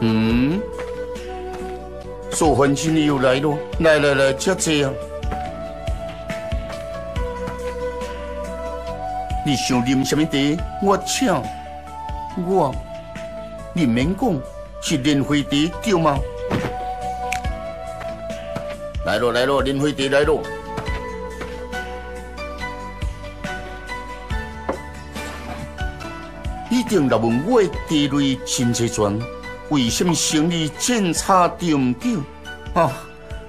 嗯，苏焕金你又来咯，来来来，接这样。你想啉什么茶？我请。我，你免讲，是莲花茶对吗？来咯来咯，莲花茶来咯。一定来问我的地雷真济全，为什么生意检查对唔对？啊，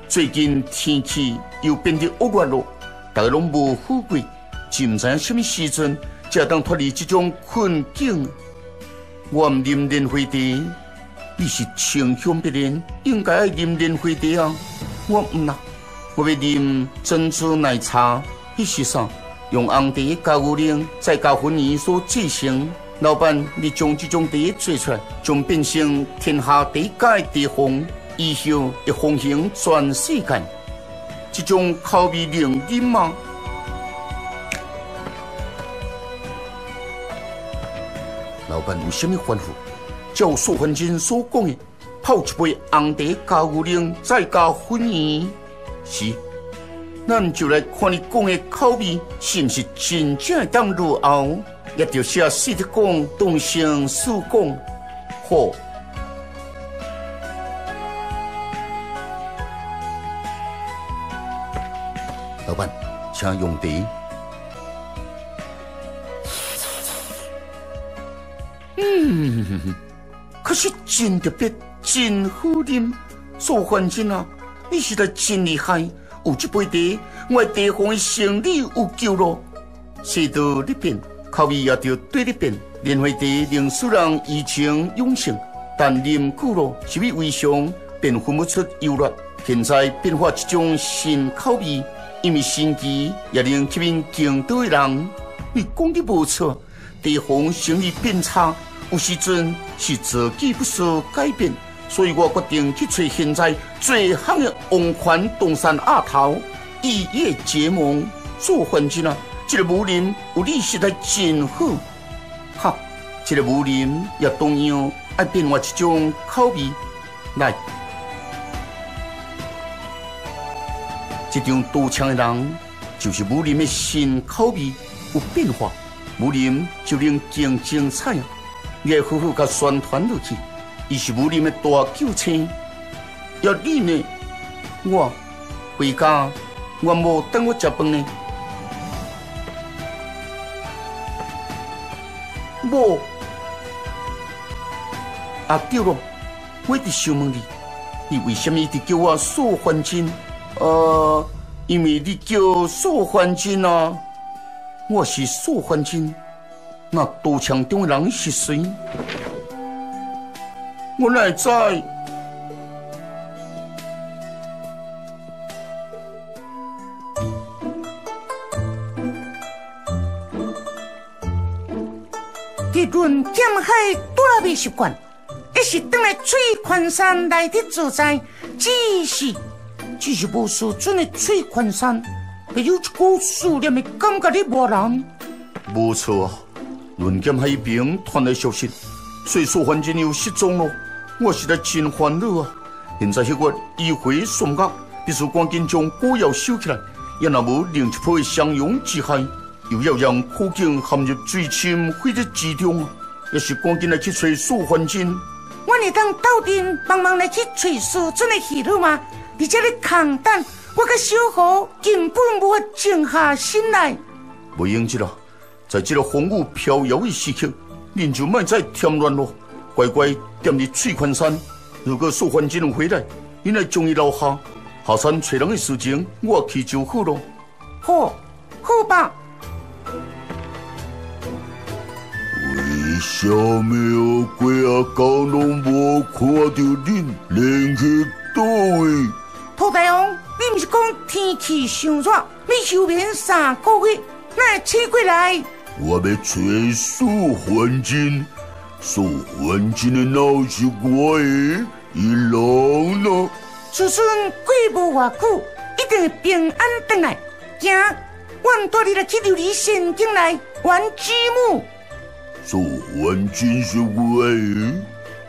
最近天气又变得恶劣了，大家拢无富贵。就唔知影什么时阵才当脱离这种困境。我唔啉莲花茶，你是清香别人，应该爱啉莲花茶啊。我唔啦，我要啉珍珠奶茶，迄是啥？用红茶加牛奶，再加粉圆所制成。老板，你将这种茶做出来，将变成天下第一家茶房，以后会风行全世界。这种口味能饮吗？老板有什么吩咐？照素粉金所讲的，泡一杯红茶加牛奶，再加粉圆。是，咱就来看你讲的口味是不是真正当入喉，也就是四的讲动声手讲好。老板，请用茶。嗯，可是真特别，真好啉。苏焕金啊，你实在真厉害，有这杯茶，我地方的生意有救了。世道你变，口味也就对你变。莲花茶令使人怡情永性，但啉久了是味微香，便分不出优劣。现在变化一种新口味，因为新奇，也令这边更多的人。你讲的不错，地方生意变差。有时阵是自己不思改变，所以我决定去找现在最行的王权东山阿头一夜结盟做环境啊！这个武林有你实在真好，哈！这个武林也同样爱变化一种口味来，这种多枪的人就是武林的新口味有变化，武林就能更精彩啊！也好好甲宣传落去，伊是武林的大救星。要你呢，我回家，我无等我食饭呢。无啊对咯，我直想问你，你为什么一直叫我素还金？呃，因为你叫素还金啊，我是素还金。那赌场中的人是谁？我哪知？伫轮剑海多美习惯，一是等来翠昆山来的自在，只是只是无数准的翠昆山，没有一股思念的感觉的无人。无错。论剑海边传来消息，水素环境又失踪了，我实在真烦恼啊！现在迄个迂回送押，必须赶紧将古窑收起来，也那无另一批相拥之害，又要让苦境陷入最深灰的之中啊！也是赶紧来去找素环境。我你当到底帮忙来去找素真的去路吗？你这里抗战，我个小虎根本无法静下心来。不用急了。在这个风雨飘摇的时刻，您就莫再添乱了，乖乖踮伫翠昆山。如果素环金回来，你来将伊留下，下山找人的事情，我去就好了。好，好吧。为什么鬼啊高拢无看到恁连去倒位？土大王，你不是讲天气上热，你休眠三个月，那请过来？我要找苏环金，苏环金的脑是我的，伊人呢？子孙过无偌久，一定会平安回来。行，我带你来去琉璃仙境来玩积木。做环金是我的，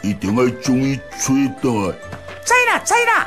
一定要将伊找倒来。知啦知啦。